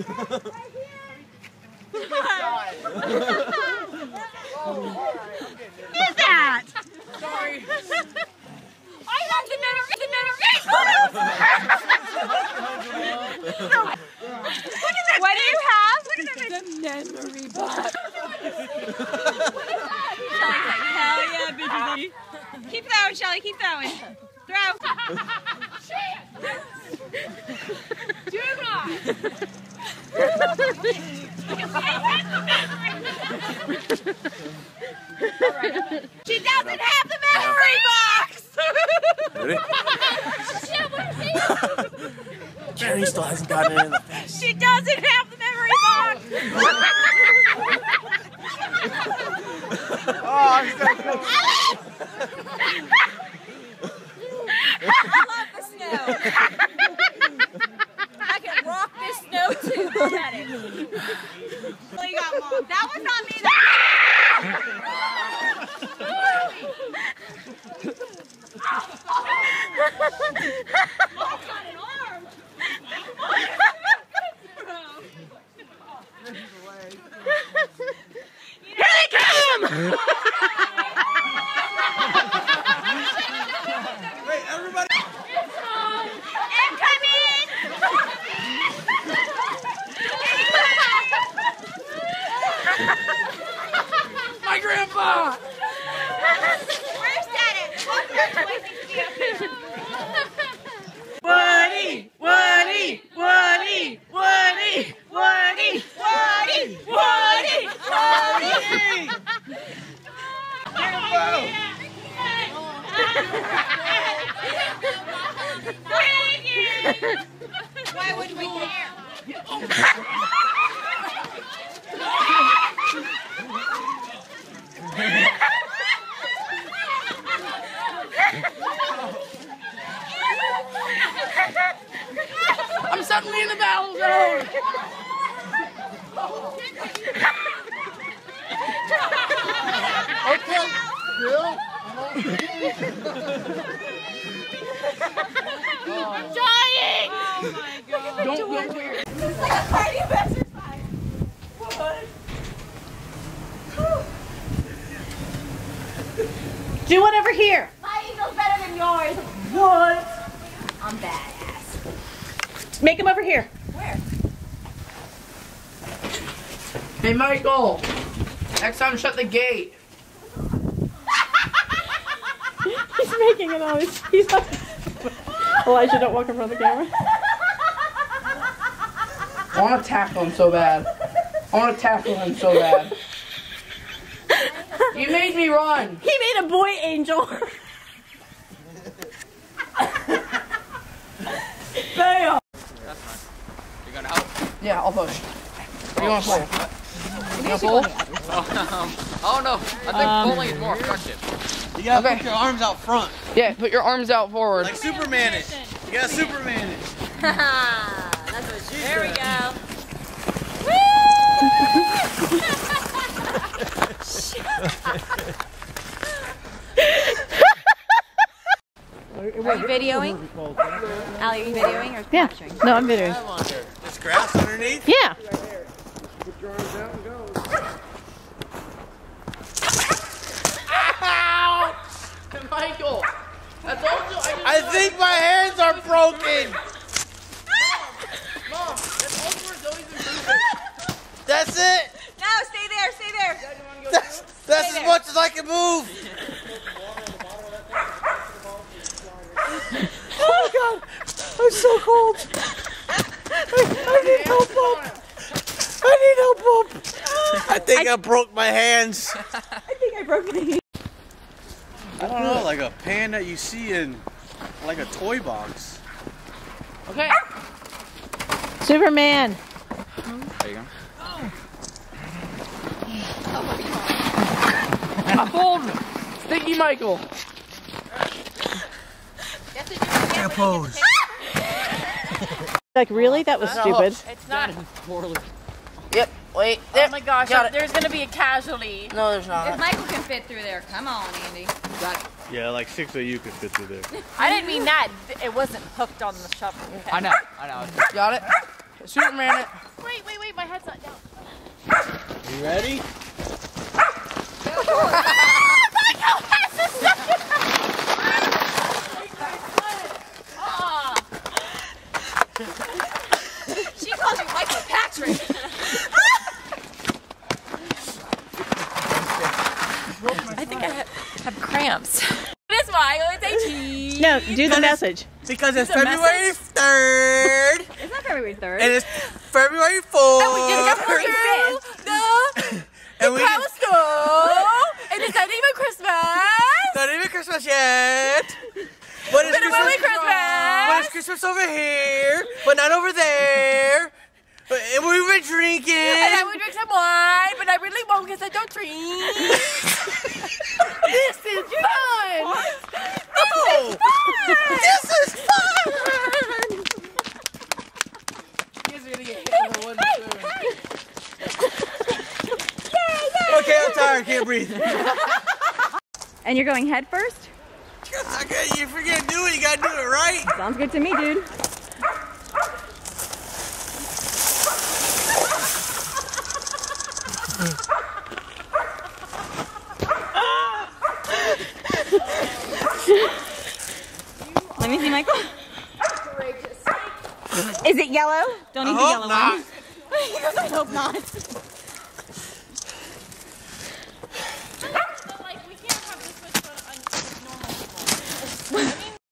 is that? Sorry. I have the memory. What do you have? The memory box. Hell yeah, bitches. Keep throwing, Shelly. Keep throwing. Throw. Do not. She doesn't have the memory box. Jerry still hasn't gotten it in the face. She doesn't have the memory box. Oh, I'm so cool. I love the snow. I can rock this snow too. Look at it. You got mom. That was not me. Mom's got an Why would we care? I'm suddenly in the battle zone. Okay, Bill. I'm dying! Oh my god. Don't go weird. It's like a cardio exercise. What? Do one over here. My eagle's better than yours. What? I'm badass. Make him over here. Where? Hey, Michael. Next time, shut the gate. He's making it on. He's like, Elijah, don't walk in front of the camera. I want to tackle him so bad. I want to tackle him so bad. You made me run. He made a boy angel. Bam! You're gonna help? Yeah, I'll push. Oh, what do you want to pull? You want to pull? Um, oh no, I think Um, bowling is more effective. You gotta Okay. put your arms out front. Yeah, put your arms out forward. Like Superman it. You gotta Superman it. That's what she There we go. Are you videoing? Ali, are you videoing or Yeah. capturing? No, I'm videoing. There's grass underneath. Yeah. Ow! Michael, that's also. I, I think my hands are broken. Mom, that's also where Zoe's improving. That's it. No, stay there, stay there. That's that's as much as I can move. Oh God, I'm so cold. I, I need help, Bob. I need help, Bob. I think I, broke my hands. I think I broke my hand. I don't know, like a pan that you see in like a toy box. Okay. Superman. There you go. I pulled Stinky Michael. Take a pose. Like really? That was stupid. It's not. Yep. Wait. Oh my gosh, Got it. there's gonna be a casualty. No, there's not. If. Michael can fit through there, come on, Andy. Got it. Yeah, like six of you could fit through there. I didn't mean that. It wasn't hooked on the shovel. I know, I know. Got it. Superman it. wait, wait, wait. My head's not down. You ready? She calls you Michael Patrick. I think I have, have cramps. This is why I always say cheese. No, do the message. Because it's Is it a February 3rd It's not February 3rd. and it's February 4th. And we just got through the, and we the power store. And it's not even Christmas. not even Christmas yet. But it's But it will be Christmas. But it's Christmas over here, but not over there. But- And we've been drinking. And I would drink some wine, but I really won't because I don't drink. this is fun. Oh, this is fun. Okay, I'm tired. Can't breathe. And you're going head first? I got- If you're gonna do it, you gotta do it right. Sounds good to me, dude. Let me see, Michael. Is it yellow? Don't eat the yellow not. one. I hope not.